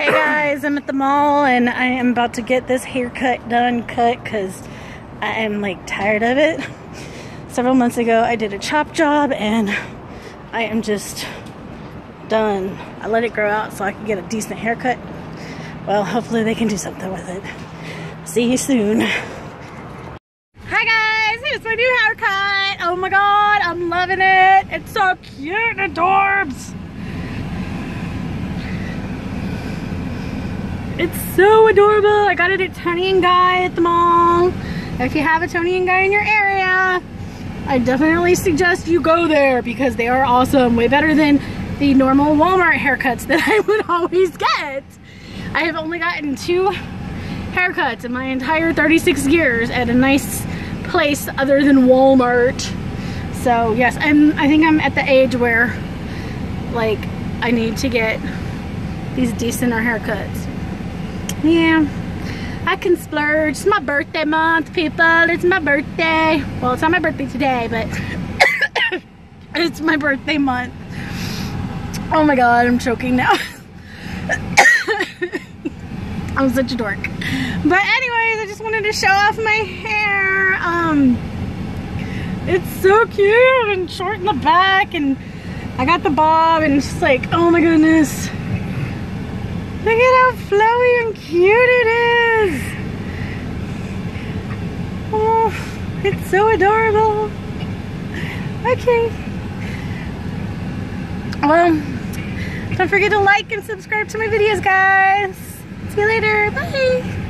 Hey guys, I'm at the mall and I am about to get this haircut done cut because I am like tired of it. Several months ago I did a chop job and I am just done. I let it grow out so I can get a decent haircut. Well, hopefully they can do something with it. See you soon. Hi guys, here's my new haircut. Oh my god, I'm loving it. It's so cute, and adorbs. It's so adorable. I got it at Toni and Guy at the mall. If you have a Toni and Guy in your area, I definitely suggest you go there because they are awesome. Way better than the normal Walmart haircuts that I would always get. I have only gotten two haircuts in my entire 36 years at a nice place other than Walmart. So yes, I'm, I think I'm at the age where like I need to get these decenter haircuts yeah, I can splurge. It's my birthday month, people. It's my birthday. Well, it's not my birthday today, but it's my birthday month. Oh my god, I'm choking now. I'm such a dork. But anyways, I just wanted to show off my hair. Um, it's so cute and short in the back and I got the bob and it's just like, oh my goodness. Look at how flowy cute it is. Oh, it's so adorable. Okay. Well, don't forget to like and subscribe to my videos, guys. See you later. Bye.